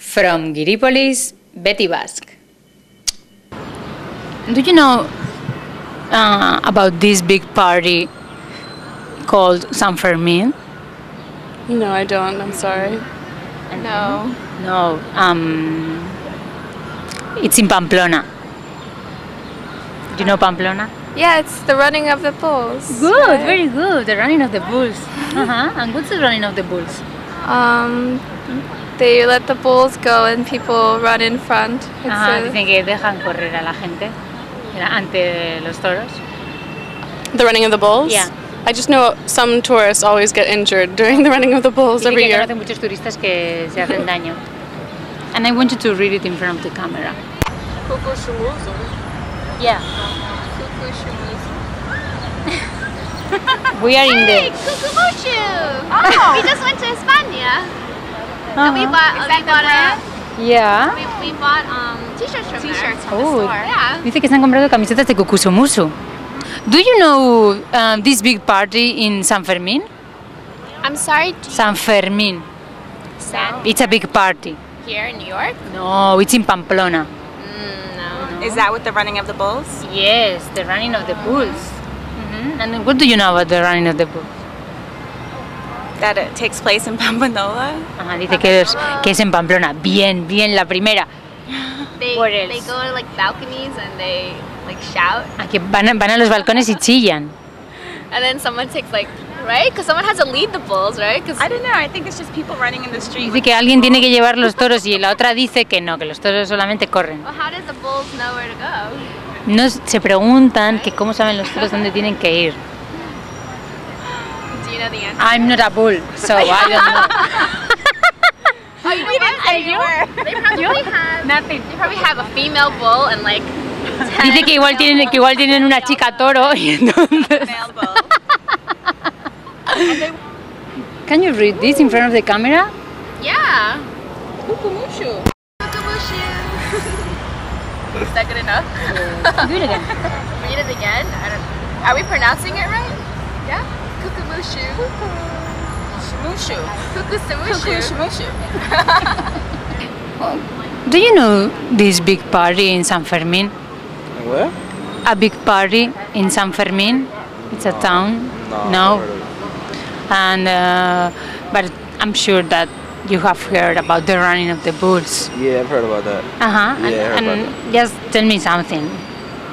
From Giripolis, Bettie Basque. Do you know uh, about this big party called San Fermin? No, I don't. I'm sorry. No. No, um, it's in Pamplona. Do you know Pamplona? Yeah, it's the running of the bulls. Good, right? very good. The running of the bulls. Uh-huh. And what's the running of the bulls? Um, they let the bulls go and people run in front. It's Ajá, a- dicen que dejan correr a la gente ante los toros. The running of the bulls? Yeah. I just know some tourists always get injured during the running of the bulls every year. conocen muchos turistas que se hacen daño. And I want you to read it in front of the camera. Yeah. We are in Hey, the. Cucumushu! Oh! we just went to España. And we Uh-huh. bought, uh, we bought a, Yeah. we, we bought um, t-shirts from T-shirts there. from Oh. the store. Yeah. Dice que se han comprado camisetas de Kukuxumusu. Do you know um, this big party in San Fermin? I'm sorry, San Fermin. San It's a big party. here in New York? No, it's in Pamplona. Mm, no. Is that with the running of the bulls? Yes, the running of the bulls. Mhm. And what do you know about the running of the bulls? That it takes place in Pampanola? Ajá, dice que es, que es en Pamplona. Bien, bien, la primera. They, What they else? go to like balconies and they like shout. Ah, que van, a- van a los balcones y chillan. And then someone takes like, right? Because someone has to lead the bulls, right? 'Cause I don't know. I think it's just people running in the street. Dice que alguien tiene que llevar los toros y la otra dice que no, que los toros solamente corren. well, how does the bulls know where to go? No, se preguntan que cómo saben los toros dónde tienen que ir. Do you know the answer? I'm not a bull, so I don't know. Oh, you know what? They probably have. Nothing. They probably have a female bull and like. 10 Dice que igual tienen, que igual tienen una chica toro y entonces... Can you read this in front of the camera? Yeah. Kukumushu. Kukumushu. Is that good enough? Do it again. Read it again. I don't. Are we pronouncing it right? Yeah. Kukumushu. Shmushu. Kukusamushu. Do you know this big party in San Fermin? Where? A big party in San Fermin? It's a town. No. And uh, but I'm sure that you have heard about the running of the bulls. Yeah, I've heard about that. Uh huh. Yeah, I heard and about and just tell me something.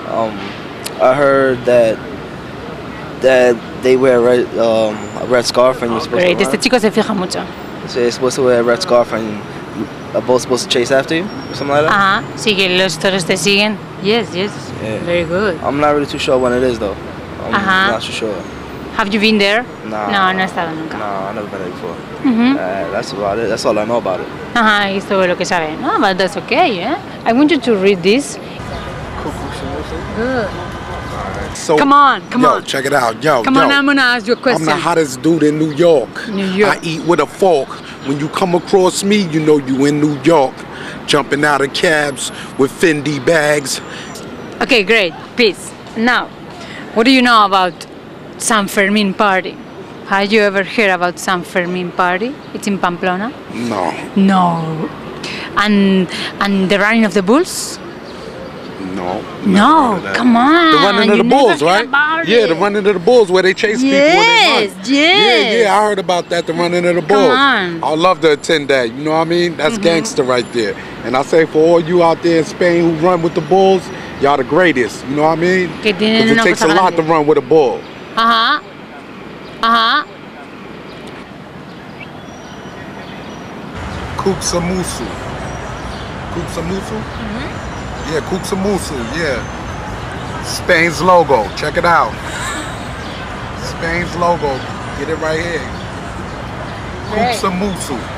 Um, I heard that that they wear a red, um, a red scarf and you're supposed Great. to Este chico se fija mucho. So you're supposed to wear a red scarf and are both supposed to chase after you or something like that. Ajá. Sí que los toros te siguen. Yes, yes. Yeah. Very good. I'm not really too sure when it is though. I'm Uh-huh. not too sure. Have you been there? Nah. No, no he estado nunca. No, I've never been there before. Mhm. Uh, that's about it. That's all I know about it. Ajá, y todo lo que sabe. No, but that's okay, eh? I want you to read this. Good. So, Come on, come on. yo, on. check it out. Yo, Come yo. on, I'm gonna ask you a question. I'm the hottest dude in New York. New York. I eat with a fork. When you come across me, you know you in New York. Jumping out of cabs with Fendi bags. Okay, great. Peace. Now, what do you know about San Fermin party? Have you ever heard about San Fermin party? It's in Pamplona. No, No. And and the running of the bulls? No. No, heard of that. come on. The running of the bulls, right? Yeah, it. the running of the bulls where they chase people Yes, yes. Yeah, yeah, I heard about that, the running of the bulls. Come on. I'd love to attend that, you know what I mean? Mm-hmm. That's gangster right there. And I say for all you out there in Spain who run with the bulls, y'all the greatest, you know what I mean? Que tienen 'Cause it takes a lot to run with a bull. Ajá. Ajá. Kuksamusu. Kuksamusu? Yeah, Kuksamusu, yeah. Spain's logo, check it out. Spain's logo, get it right here. Great. Kuksamusu.